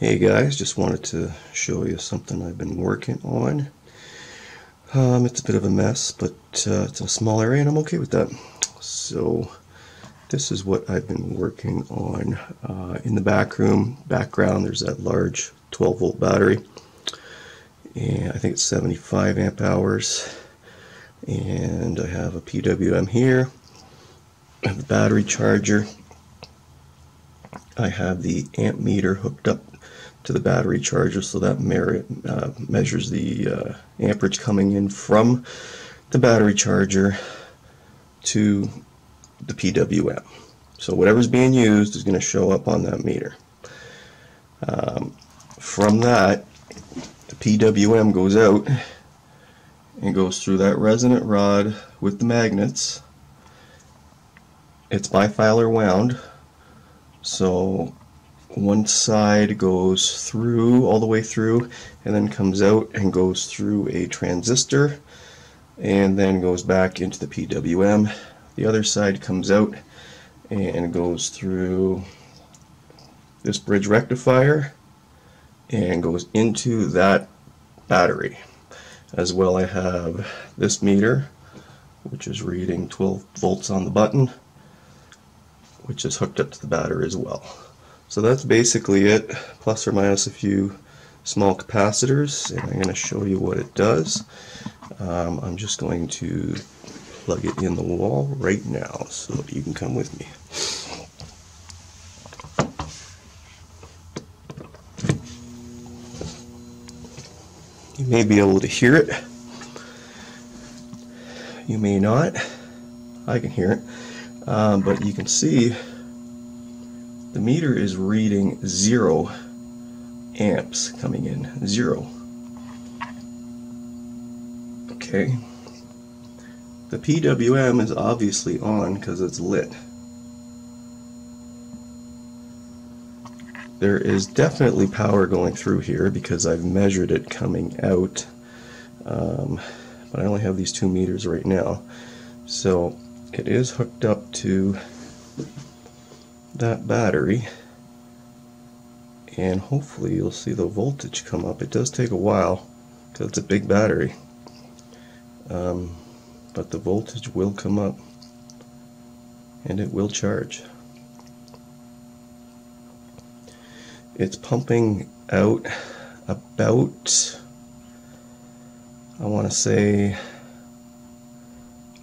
Hey guys, just wanted to show you something I've been working on. Um, it's a bit of a mess, but uh, it's a small area and I'm okay with that. So this is what I've been working on. Uh, in the back room, background, there's that large 12 volt battery. And I think it's 75 amp hours. And I have a PWM here. I have the battery charger. I have the amp meter hooked up to the battery charger so that merit, uh, measures the uh, amperage coming in from the battery charger to the PWM. So whatever's being used is going to show up on that meter. Um, from that, the PWM goes out and goes through that resonant rod with the magnets. It's bifilar wound, so one side goes through all the way through and then comes out and goes through a transistor and then goes back into the PWM. The other side comes out and goes through this bridge rectifier and goes into that battery. As well I have this meter which is reading 12 volts on the button which is hooked up to the battery as well. So that's basically it, plus or minus a few small capacitors, and I'm going to show you what it does. Um, I'm just going to plug it in the wall right now so you can come with me. You may be able to hear it. You may not. I can hear it. Um, but you can see the meter is reading zero amps coming in. Zero. Okay. The PWM is obviously on because it's lit. There is definitely power going through here because I've measured it coming out. Um, but I only have these two meters right now. So it is hooked up to that battery and hopefully you'll see the voltage come up. It does take a while because it's a big battery um, but the voltage will come up and it will charge. It's pumping out about I want to say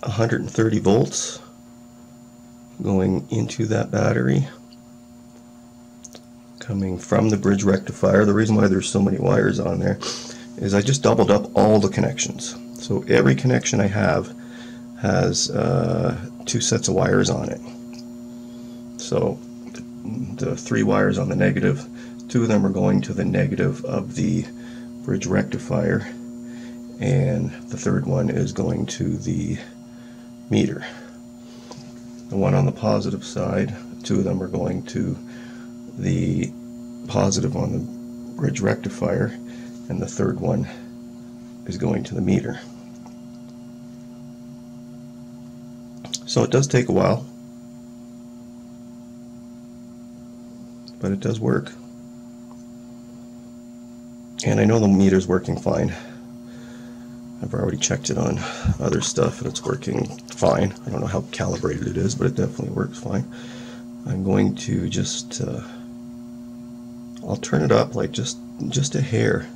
130 volts going into that battery coming from the bridge rectifier. The reason why there's so many wires on there is I just doubled up all the connections. So every connection I have has uh, two sets of wires on it. So the three wires on the negative, two of them are going to the negative of the bridge rectifier and the third one is going to the meter the one on the positive side, two of them are going to the positive on the bridge rectifier, and the third one is going to the meter. So it does take a while, but it does work. And I know the meter's working fine. I've already checked it on other stuff and it's working fine. I don't know how calibrated it is, but it definitely works fine. I'm going to just, uh, I'll turn it up like just, just a hair,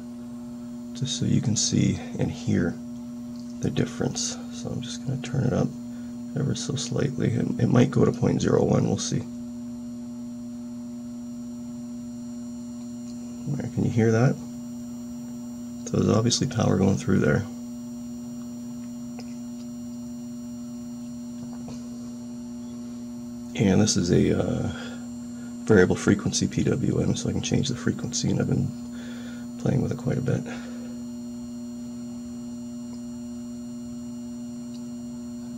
just so you can see and hear the difference. So I'm just going to turn it up ever so slightly. It, it might go to 0.01, we'll see. Can you hear that? So there's obviously power going through there. And this is a uh, variable frequency PWM so I can change the frequency and I've been playing with it quite a bit.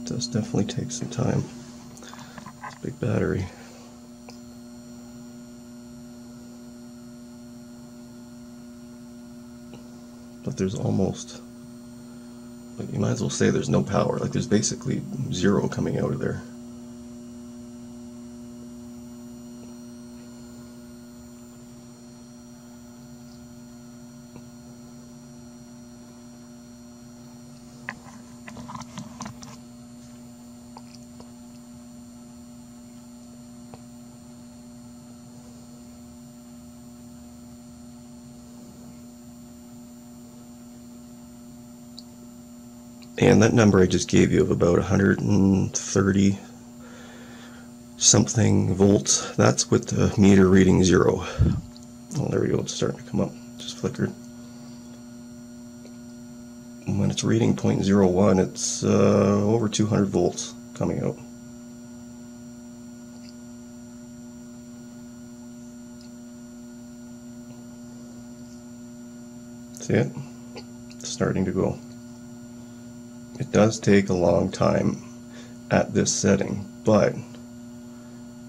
It does definitely take some time. It's a big battery. But there's almost, like you might as well say there's no power, like there's basically zero coming out of there. And that number I just gave you of about 130 something volts, that's with the meter reading zero. Oh, there we go, it's starting to come up, just flickered. When it's reading 0.01, it's uh, over 200 volts coming out. See it? It's starting to go. It does take a long time at this setting, but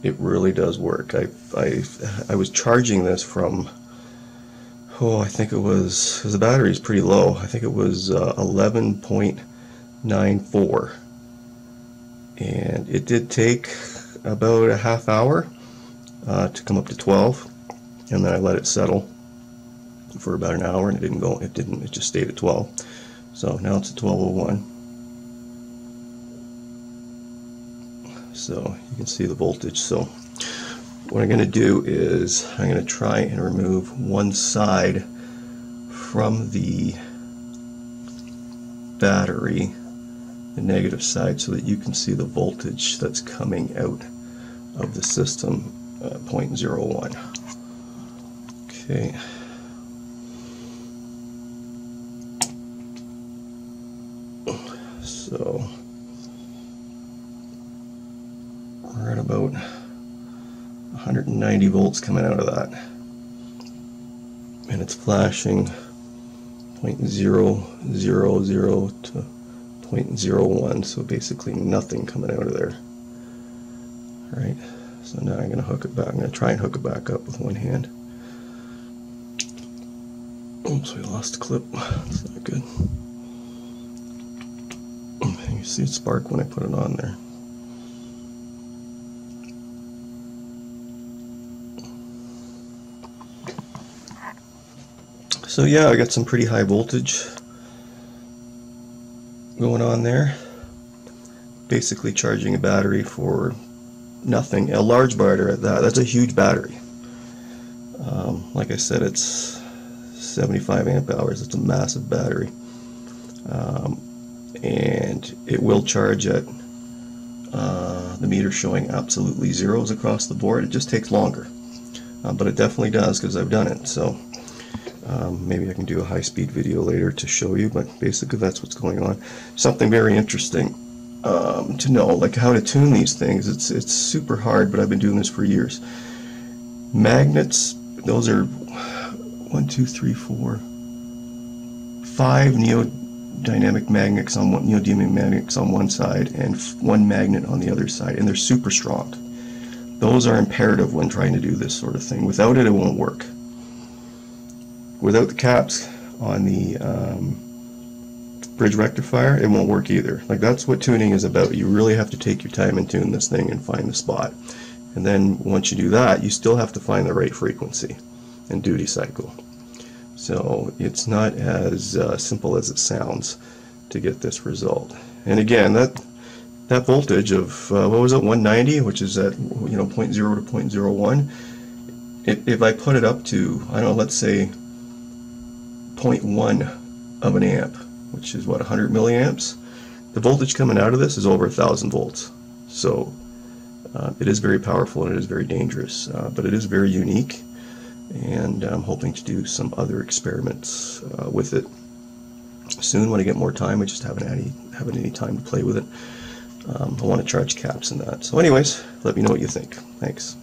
it really does work. I, I, I was charging this from, oh, I think it was, the battery is pretty low, I think it was uh, 11.94. And it did take about a half hour uh, to come up to 12, and then I let it settle for about an hour, and it didn't go, it didn't, it just stayed at 12. So now it's at 1201. So you can see the voltage. So what I'm going to do is I'm going to try and remove one side from the battery the negative side so that you can see the voltage that's coming out of the system uh, 0.01 okay. So at about 190 volts coming out of that. And it's flashing 0.000 to 0.01, so basically nothing coming out of there. Alright, so now I'm to hook it back. I'm to try and hook it back up with one hand. Oops, we lost the clip. That's not good. You see it spark when I put it on there. So yeah, I got some pretty high voltage going on there. Basically charging a battery for nothing. A large battery at that. That's a huge battery. Um, like I said, it's 75 amp hours. It's a massive battery. Um, and it will charge at uh, the meter showing absolutely zeros across the board. It just takes longer. Uh, but it definitely does because I've done it. So um, maybe I can do a high-speed video later to show you, but basically that's what's going on. Something very interesting um, to know, like how to tune these things. It's it's super hard, but I've been doing this for years. Magnets, those are one, two, three, four, five neodynamic magnets on one neodymium magnets on one side, and one magnet on the other side, and they're super strong. Those are imperative when trying to do this sort of thing. Without it, it won't work without the caps on the um, bridge rectifier, it won't work either. Like that's what tuning is about. You really have to take your time and tune this thing and find the spot. And then once you do that, you still have to find the right frequency and duty cycle. So it's not as uh, simple as it sounds to get this result. And again, that that voltage of uh, what was it 190 which is at you know 0.0 to 0.01 it, if I put it up to I don't know let's say 0.1 of an amp, which is what 100 milliamps. The voltage coming out of this is over thousand volts. So uh, it is very powerful and it is very dangerous, uh, but it is very unique. And I'm hoping to do some other experiments uh, with it soon when I get more time. I just haven't had any, haven't any time to play with it. Um, I want to charge caps in that. So anyways, let me know what you think. Thanks.